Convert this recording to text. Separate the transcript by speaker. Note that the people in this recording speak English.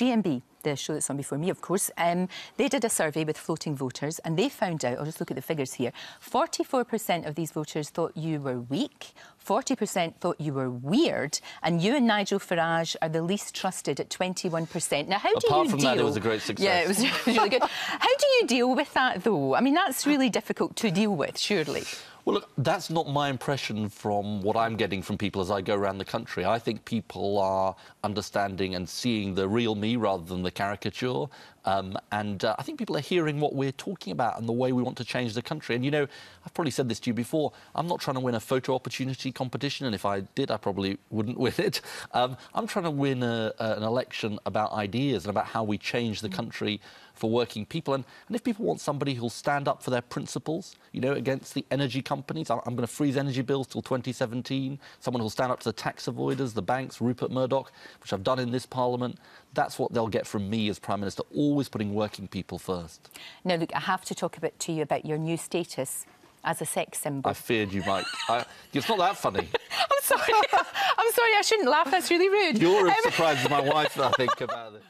Speaker 1: GMB, the show that's on before me, of course, um, they did a survey with floating voters and they found out, I'll just look at the figures here, 44% of these voters thought you were weak, 40% thought you were weird, and you and Nigel Farage are the least trusted at 21%. Now, how
Speaker 2: Apart
Speaker 1: do you deal...
Speaker 2: Apart from that, it was a great success.
Speaker 1: Yeah, it was really good. how do you deal with that, though? I mean, that's really difficult to deal with, surely.
Speaker 2: Well, look, that's not my impression from what I'm getting from people as I go around the country. I think people are understanding and seeing the real me rather than the caricature. Um, and uh, I think people are hearing what we're talking about and the way we want to change the country. And, you know, I've probably said this to you before, I'm not trying to win a photo opportunity competition, and if I did, I probably wouldn't win it. Um, I'm trying to win a, a, an election about ideas and about how we change the country for working people. And, and if people want somebody who'll stand up for their principles, you know, against the energy companies, I'm, going to freeze energy bills till 2017, someone who'll stand up to the tax avoiders, the banks, Rupert Murdoch, which I've done in this parliament, that's what they'll get from me as Prime Minister, always putting working people first.
Speaker 1: Now, look, I have to talk a bit to you about your new status as a sex symbol.
Speaker 2: I feared you might. I, it's not that funny.
Speaker 1: I'm sorry. I'm sorry, I shouldn't laugh. That's really rude.
Speaker 2: You're as
Speaker 1: Um,
Speaker 2: surprised as my wife, I think, about it.